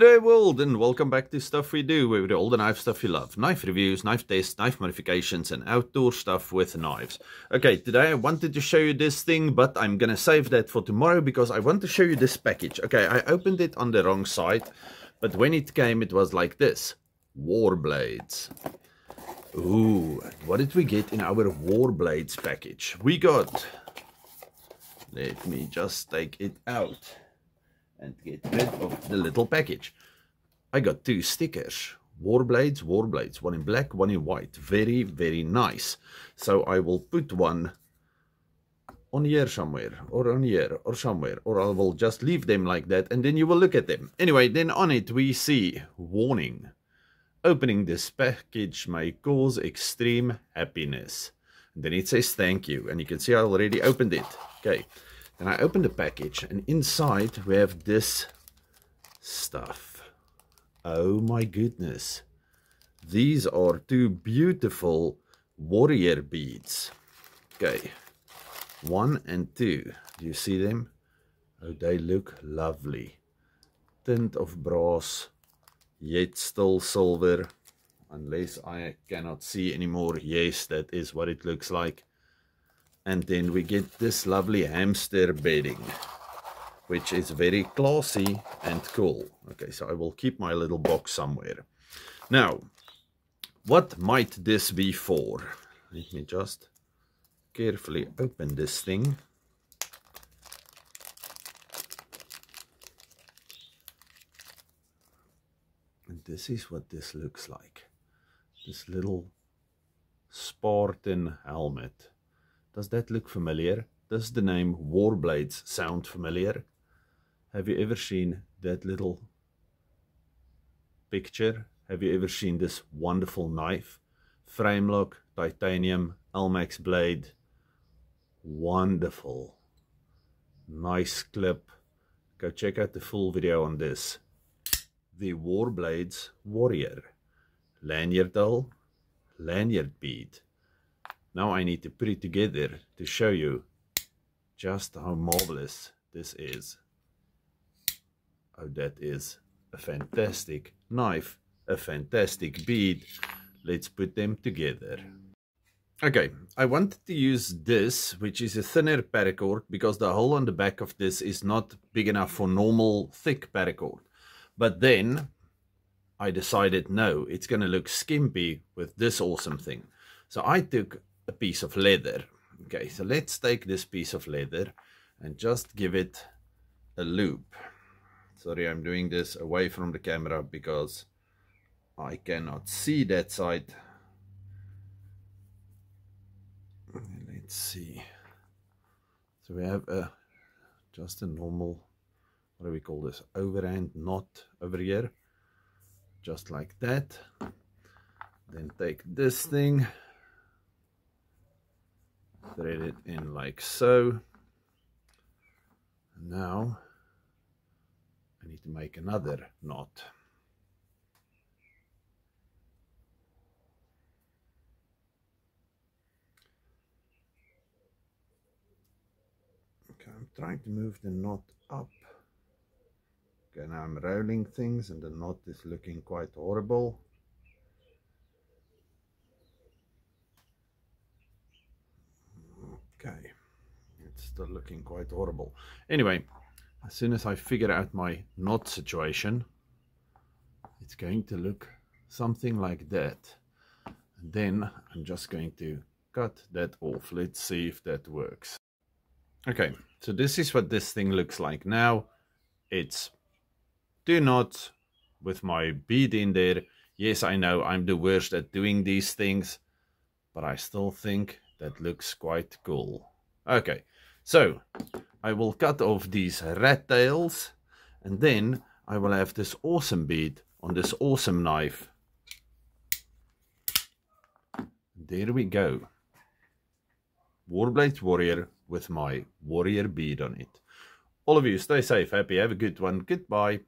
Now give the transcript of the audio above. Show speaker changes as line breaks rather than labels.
G'day world and welcome back to Stuff We Do, where we do all the knife stuff you love. Knife reviews, knife tests, knife modifications and outdoor stuff with knives. Okay, today I wanted to show you this thing, but I'm gonna save that for tomorrow because I want to show you this package. Okay, I opened it on the wrong side, but when it came it was like this. War blades. Ooh, what did we get in our War blades package? We got... Let me just take it out and get rid of the little package. I got two stickers. Warblades, Warblades, one in black, one in white. Very, very nice. So I will put one on here somewhere, or on here, or somewhere, or I will just leave them like that, and then you will look at them. Anyway, then on it we see, warning, opening this package may cause extreme happiness. And then it says thank you, and you can see I already opened it. Okay, then I open the package and inside we have this stuff. Oh my goodness. These are two beautiful warrior beads. Okay, one and two. Do you see them? Oh, they look lovely. Tint of brass, yet still silver. Unless I cannot see anymore. Yes, that is what it looks like and then we get this lovely hamster bedding which is very classy and cool. Okay so I will keep my little box somewhere. Now what might this be for? Let me just carefully open this thing. And this is what this looks like. This little Spartan helmet. Does that look familiar? Does the name Warblades sound familiar? Have you ever seen that little picture? Have you ever seen this wonderful knife? Frame lock, titanium, Elmax blade. Wonderful. Nice clip. Go check out the full video on this. The Warblades Warrior. Lanyard dull, lanyard bead. Now I need to put it together to show you just how marvelous this is. Oh, that is a fantastic knife, a fantastic bead. Let's put them together. Okay, I wanted to use this, which is a thinner paracord, because the hole on the back of this is not big enough for normal thick paracord. But then I decided, no, it's going to look skimpy with this awesome thing. So I took a piece of leather. Okay, so let's take this piece of leather and just give it a loop. Sorry, I'm doing this away from the camera because I cannot see that side. Let's see. So we have a just a normal, what do we call this, overhand knot over here. Just like that. Then take this thing thread it in like so. Now need to make another knot. Okay, I'm trying to move the knot up. Okay, now I'm rolling things and the knot is looking quite horrible. Okay, it's still looking quite horrible. Anyway, as soon as I figure out my knot situation, it's going to look something like that. And then I'm just going to cut that off. Let's see if that works. Okay, so this is what this thing looks like now. It's two knots with my bead in there. Yes, I know I'm the worst at doing these things, but I still think that looks quite cool. Okay, so I will cut off these rat tails and then I will have this awesome bead on this awesome knife. There we go. Warblade Warrior with my warrior bead on it. All of you, stay safe, happy, have a good one. Goodbye.